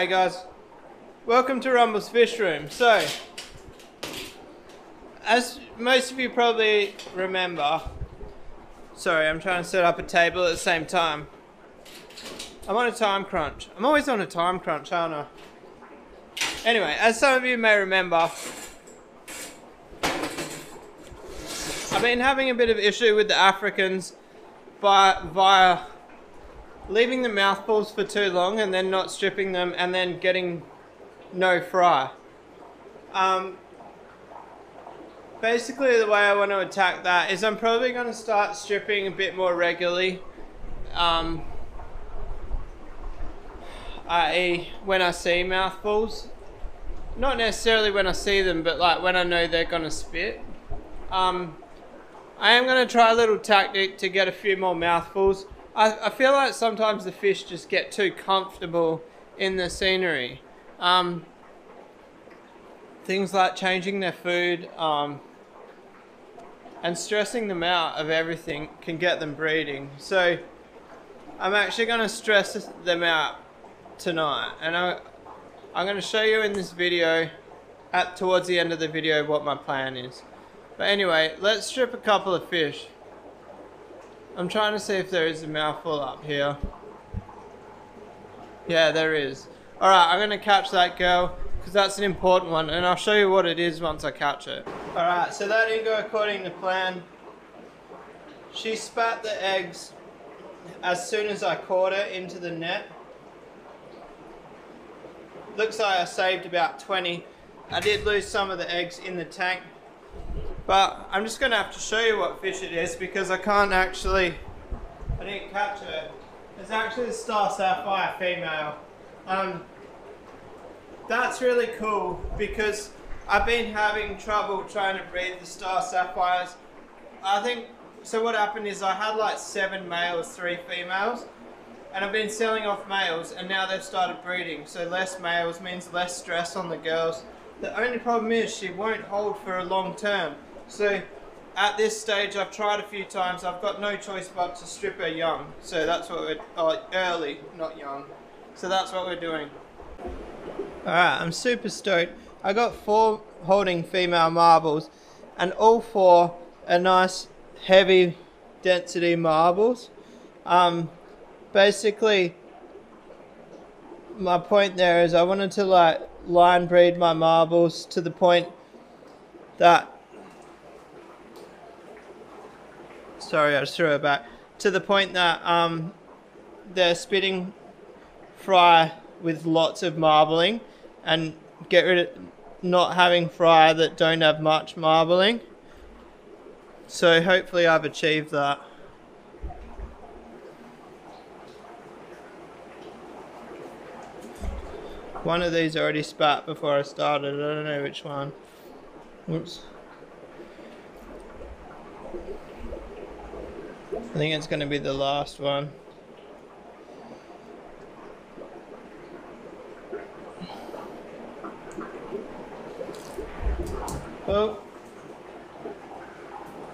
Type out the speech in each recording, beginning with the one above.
G'day guys. Welcome to Rumball's Fish Room. So, as most of you probably remember, sorry, I'm trying to set up a table at the same time. I'm on a time crunch. I'm always on a time crunch, aren't I? Anyway, as some of you may remember, I've been having a bit of issue with the Africans by, via leaving the mouthfuls for too long and then not stripping them and then getting no fry. Um, basically the way I want to attack that is I'm probably going to start stripping a bit more regularly. Um, i.e. when I see mouthfuls. Not necessarily when I see them, but like when I know they're going to spit. Um, I am going to try a little tactic to get a few more mouthfuls. I, I feel like sometimes the fish just get too comfortable in the scenery. Um, things like changing their food um, and stressing them out of everything can get them breeding. So I'm actually going to stress them out tonight and I, I'm going to show you in this video at towards the end of the video what my plan is. But anyway, let's strip a couple of fish. I'm trying to see if there is a mouthful up here. Yeah, there is. Alright, I'm going to catch that girl because that's an important one and I'll show you what it is once I catch it. Alright, so that didn't go according to plan. She spat the eggs as soon as I caught her into the net. Looks like I saved about 20. I did lose some of the eggs in the tank but I'm just going to have to show you what fish it is because I can't actually, I didn't catch it. It's actually a star sapphire female. Um, that's really cool because I've been having trouble trying to breed the star sapphires. I think, so what happened is I had like seven males, three females. And I've been selling off males and now they've started breeding. So less males means less stress on the girls. The only problem is she won't hold for a long term. So at this stage, I've tried a few times. I've got no choice but to strip her young. So that's what we're, oh, early, not young. So that's what we're doing. Alright, I'm super stoked. I got four holding female marbles and all four are nice heavy density marbles. Um, basically, my point there is I wanted to like line breed my marbles to the point that sorry, I just threw it back, to the point that um, they're spitting fry with lots of marbling and get rid of not having fry that don't have much marbling. So hopefully I've achieved that. One of these already spat before I started, I don't know which one. Oops. I think it's going to be the last one. Oh.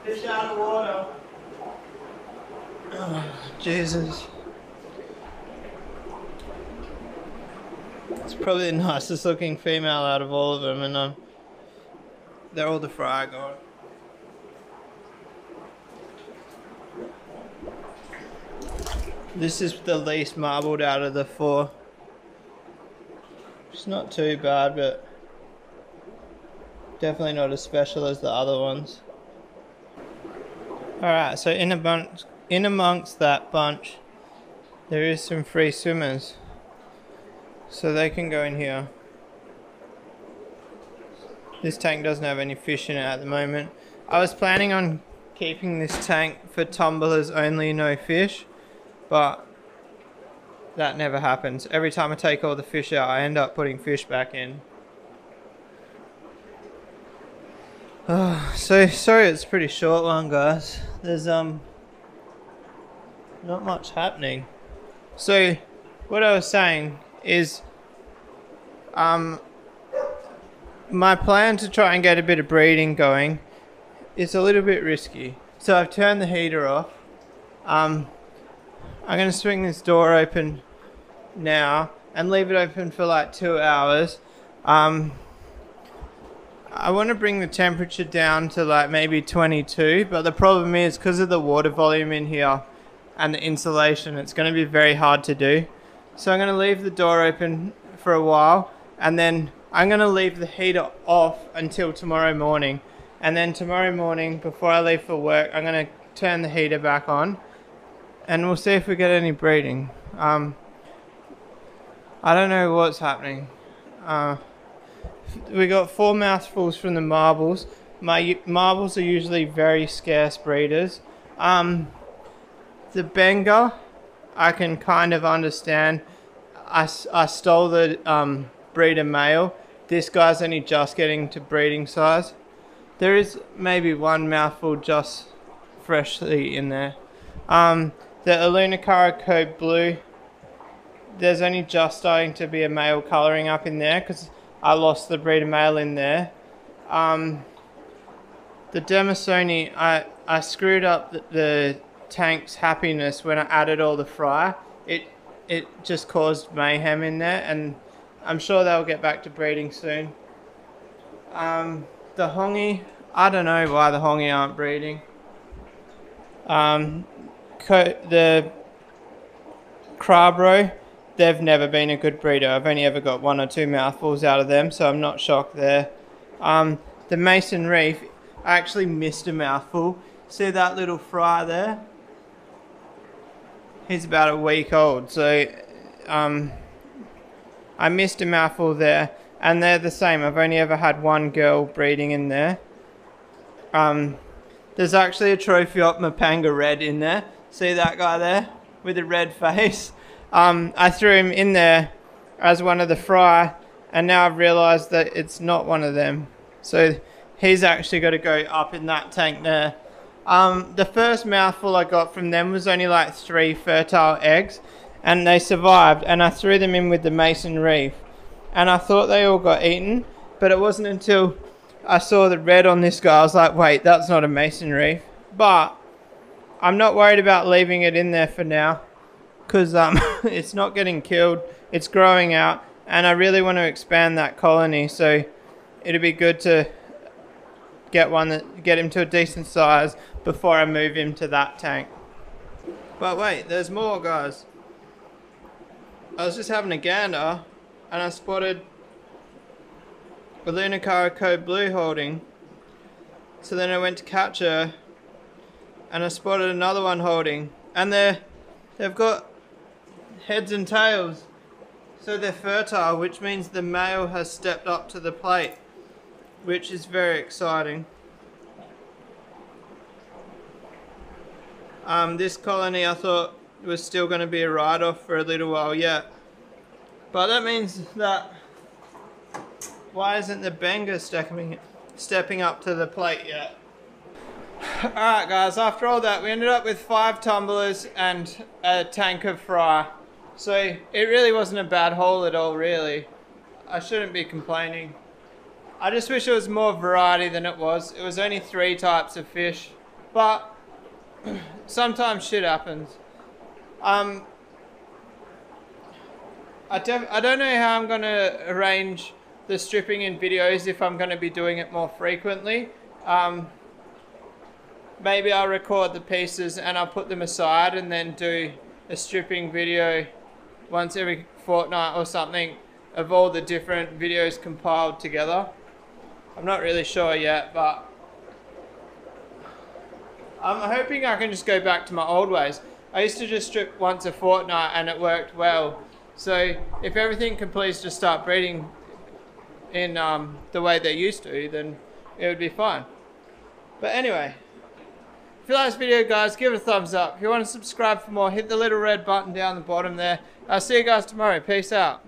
Fish out of water. Oh, Jesus. It's probably the nicest looking female out of all of them and um, they're all the fry I got. This is the least marbled out of the four. It's not too bad, but definitely not as special as the other ones. Alright, so in, amongst, in amongst that bunch, there is some free swimmers. So they can go in here. This tank doesn't have any fish in it at the moment. I was planning on keeping this tank for tumblers only, no fish but that never happens. Every time I take all the fish out, I end up putting fish back in. Oh, so sorry it's pretty short one guys. There's um not much happening. So what I was saying is um my plan to try and get a bit of breeding going is a little bit risky. So I've turned the heater off. Um I'm going to swing this door open now and leave it open for like two hours. Um, I want to bring the temperature down to like maybe 22, but the problem is because of the water volume in here and the insulation, it's going to be very hard to do. So I'm going to leave the door open for a while and then I'm going to leave the heater off until tomorrow morning. And then tomorrow morning, before I leave for work, I'm going to turn the heater back on and we'll see if we get any breeding. Um, I don't know what's happening. Uh, we got four mouthfuls from the marbles. My marbles are usually very scarce breeders. Um, the Benga, I can kind of understand. I, I stole the um, breeder male. This guy's only just getting to breeding size. There is maybe one mouthful just freshly in there. Um, the Aulonocara Code Blue, there's only just starting to be a male colouring up in there because I lost the breeder male in there. Um, the Demasoni, I, I screwed up the, the, tank's happiness when I added all the fry. It, it just caused mayhem in there and I'm sure they'll get back to breeding soon. Um, the hongi, I don't know why the hongi aren't breeding. Um, the Crabro, they've never been a good breeder. I've only ever got one or two mouthfuls out of them, so I'm not shocked there. Um, the Mason Reef, I actually missed a mouthful. See that little fry there? He's about a week old, so um, I missed a mouthful there. And they're the same. I've only ever had one girl breeding in there. Um, there's actually a Tropheops Mapanga Red in there. See that guy there with a red face? Um, I threw him in there as one of the fry, and now I've realised that it's not one of them. So he's actually got to go up in that tank there. Um, the first mouthful I got from them was only like three fertile eggs, and they survived. And I threw them in with the mason reef, and I thought they all got eaten, but it wasn't until I saw the red on this guy. I was like, wait, that's not a mason reef. But I'm not worried about leaving it in there for now because um, it's not getting killed. It's growing out, and I really want to expand that colony. So it'd be good to get one that get him to a decent size before I move him to that tank. But wait, there's more guys. I was just having a gander, and I spotted a Aulonocara Code Blue holding. So then I went to catch her and I spotted another one holding. And they're, they've got heads and tails. So they're fertile, which means the male has stepped up to the plate, which is very exciting. Um, this colony I thought was still going to be a write-off for a little while yet. But that means that why isn't the Benga stepping, stepping up to the plate yet? Alright guys, after all that we ended up with five tumblers and a tank of fry. So it really wasn't a bad haul at all really. I shouldn't be complaining. I just wish it was more variety than it was. It was only three types of fish. But sometimes shit happens. Um, I, I don't know how I'm going to arrange the stripping in videos if I'm going to be doing it more frequently. Um, maybe I'll record the pieces and I'll put them aside and then do a stripping video once every fortnight or something of all the different videos compiled together. I'm not really sure yet, but I'm hoping I can just go back to my old ways. I used to just strip once a fortnight and it worked well. So if everything can please just start breeding in um, the way they used to, then it would be fine. But anyway, if you like this video, guys, give it a thumbs up. If you want to subscribe for more, hit the little red button down the bottom there. I'll see you guys tomorrow. Peace out.